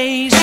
days.